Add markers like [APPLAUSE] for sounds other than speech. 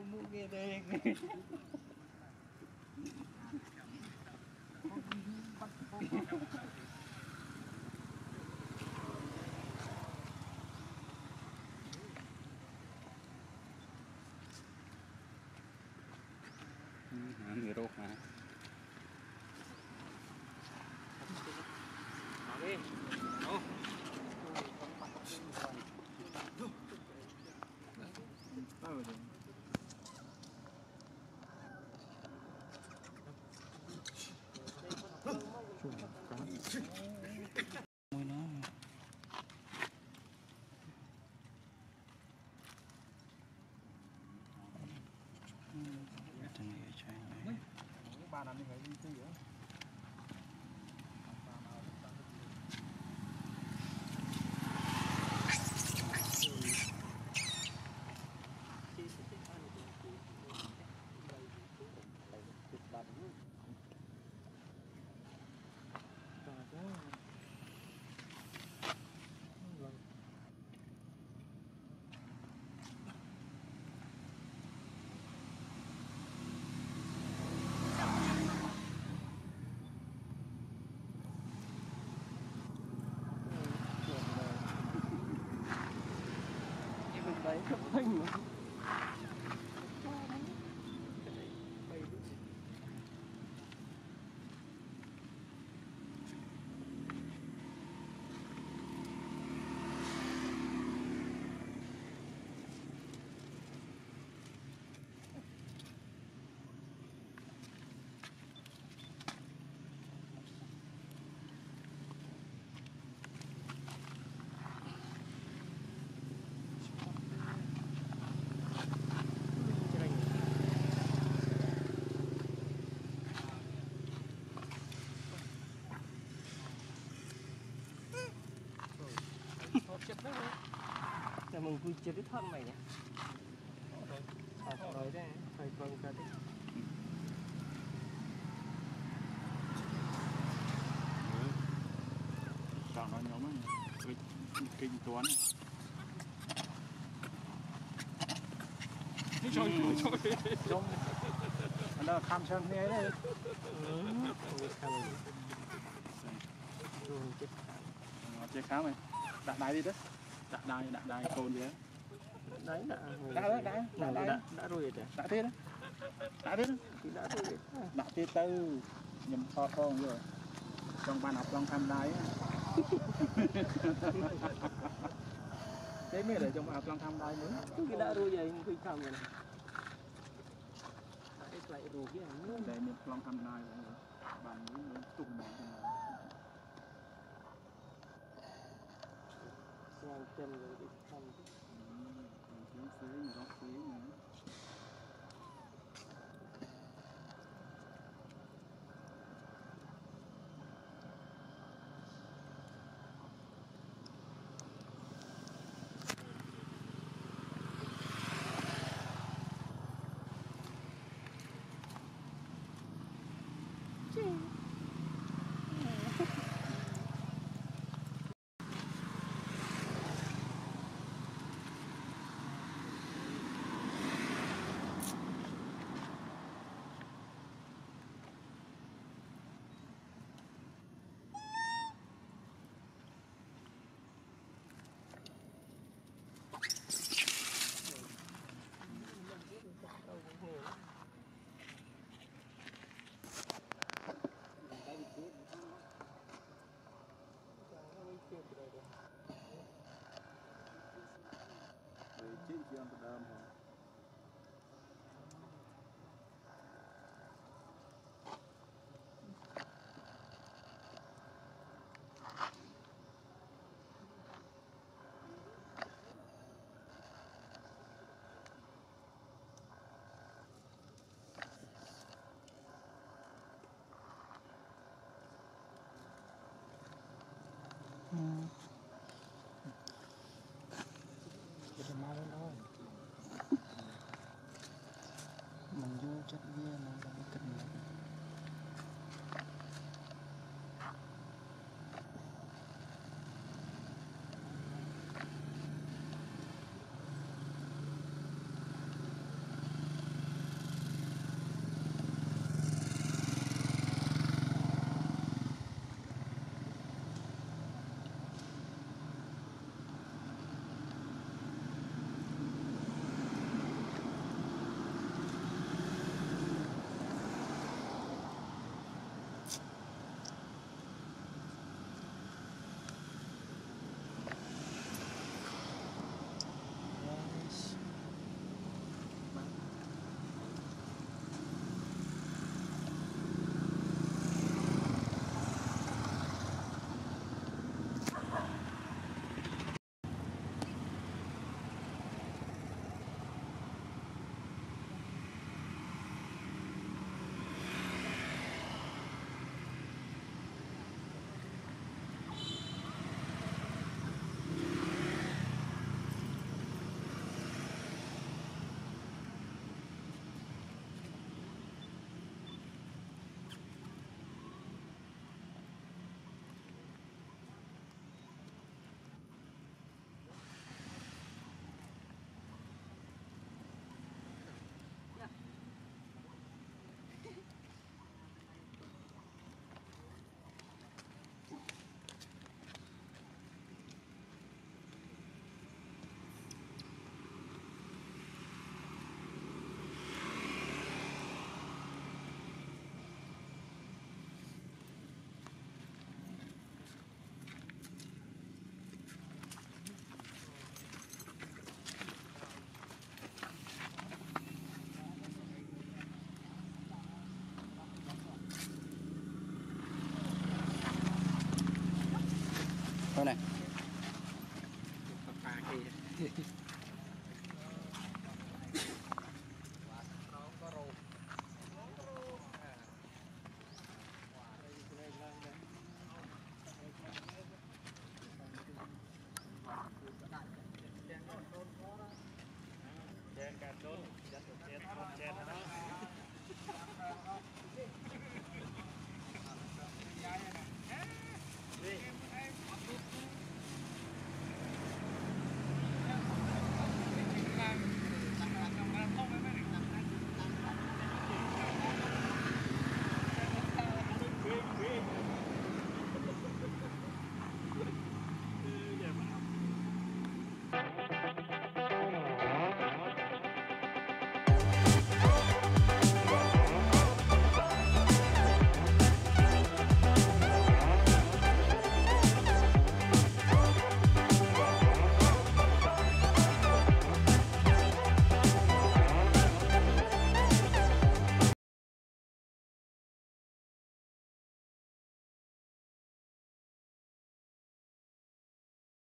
Kumugi, [LAUGHS] Derek. doing? Chơi cái thân mày nhé. À, rồi đấy, thầy con ca thích. chọn nó nhóm ấy kinh toán trời trời trong nó tham xem nghe đấy. Chơi khá mày. Đặt đáy đi đấy ដាក់ដៃដាក់ដៃកូនវាដៃដាក់ដាក់ដៃដាក់ដាក់រួយទេដាក់ទៀតដាក់ទៀតដាក់ទៀតដាក់ទៀតទៅខ្ញុំថតផងយកចង់បានអាប្លង់តាមដៃទេមានតែចង់អាប្លង់តាមដៃមើលគឺគេដាក់រួយហើយគឺខំហ្នឹងដាក់ឲ្យឆ្លៃរូបវាតែមានប្លង់តាមដៃបានមានទុកមិនដែរ ឡើងចិនយើងដូចខំ on the bottom. Thôi này